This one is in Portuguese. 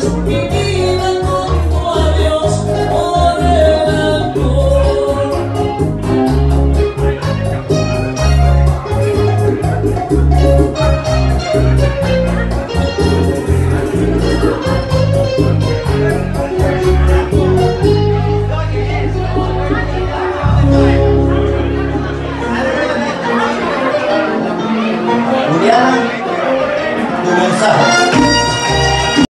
Juliana